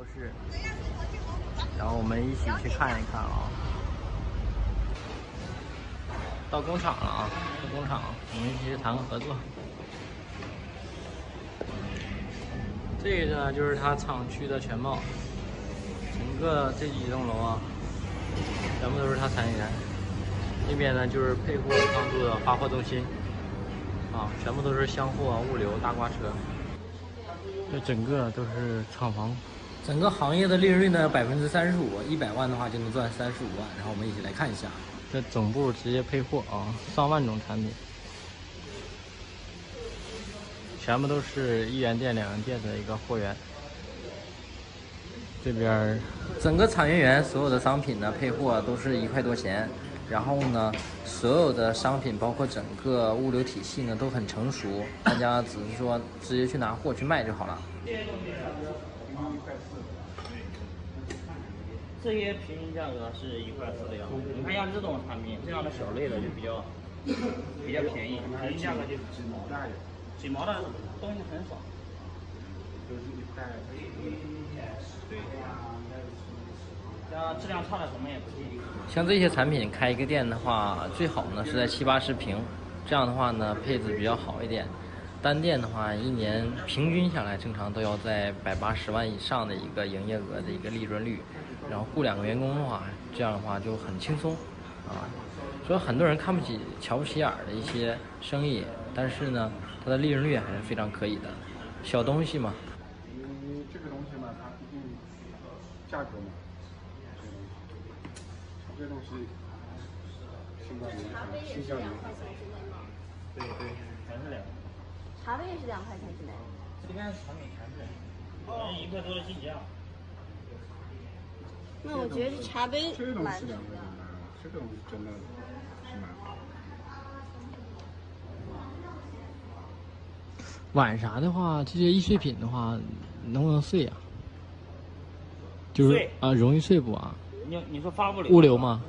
都是。然后我们一起去看一看啊。到工厂了啊！到工厂，我们一起去谈个合作。这个呢，就是它厂区的全貌。整个这几栋楼啊，全部都是它产业园。那边呢，就是配货仓储的发货中心。啊，全部都是箱货物流大挂车。这整个都是厂房。整个行业的利润率呢，百分之三十五，一百万的话就能赚三十五万。然后我们一起来看一下。这总部直接配货啊，上万种产品，全部都是一元店、两元店的一个货源。这边整个产业园所有的商品呢，配货都是一块多钱。然后呢，所有的商品包括整个物流体系呢都很成熟，大家只是说直接去拿货去卖就好了。一块四这些平均价格是一块四的样子。你看像这种产品，这样的小类的就比较比较便宜，平均价格就几毛的，几毛的东西很少，都是一块。对，像质量差的什么也不进。像这些产品开一个店的话，最好呢是在七八十平，这样的话呢配置比较好一点。单店的话，一年平均下来正常都要在百八十万以上的一个营业额的一个利润率。然后雇两个员工的话，这样的话就很轻松，啊，所以很多人看不起、瞧不起眼的一些生意，但是呢，它的利润率还是非常可以的。小东西嘛。因为这个东西嘛，它毕竟价格嘛，这东西，性价比，性价比。对对，茶杯也是两块钱之内。这边产品全是，哦，一块多的进价。那我觉得这茶杯蛮，这种是真的是蛮好。碗啥的话，这些易碎品的话，能不能碎呀？就是啊，容易碎不啊？你你说发物流？物流吗？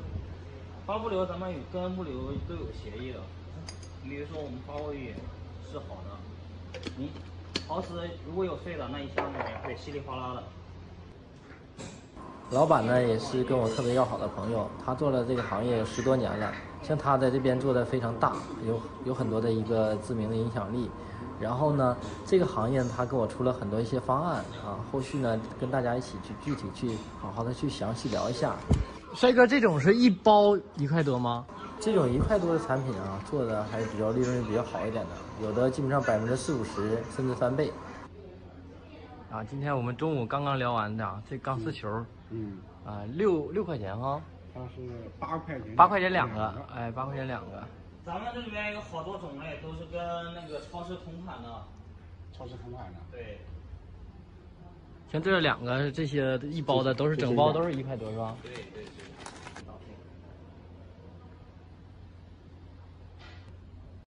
发物流咱们有跟物流都有协议的，比如说我们发货率是好的，你陶瓷如果有碎的，那一箱里面会稀里哗啦的。老板呢也是跟我特别要好的朋友，他做了这个行业有十多年了，像他在这边做的非常大，有有很多的一个知名的影响力。然后呢，这个行业他给我出了很多一些方案啊，后续呢跟大家一起去具体去好好的去详细聊一下。帅哥，这种是一包一块多吗？这种一块多的产品啊，做的还是比较利润比较好一点的，有的基本上百分之四五十甚至翻倍。啊，今天我们中午刚刚聊完的这钢丝球，嗯，啊六六块钱哈，它是八块钱，八块钱两个，哎，八块钱两个。咱们这里面有好多种类，都是跟那个超市同款的。超市同款的。对。像这两个这些一包的都是整包都是一块多是吧？对对。